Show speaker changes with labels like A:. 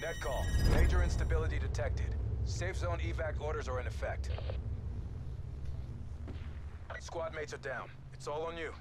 A: Net call. Major instability detected. Safe zone evac orders are in effect. Squad mates are down. It's all on you.